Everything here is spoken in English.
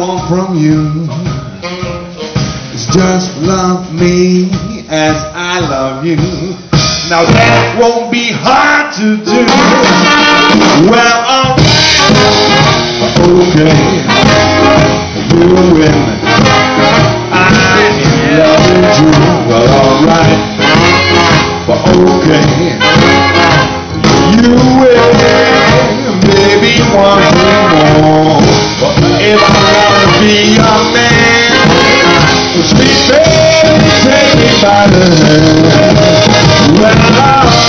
from you is just love me as I love you. Now that won't be hard to do. Well, alright, okay, you win. I am loving you. Well, alright, but okay, you win. Maybe one take me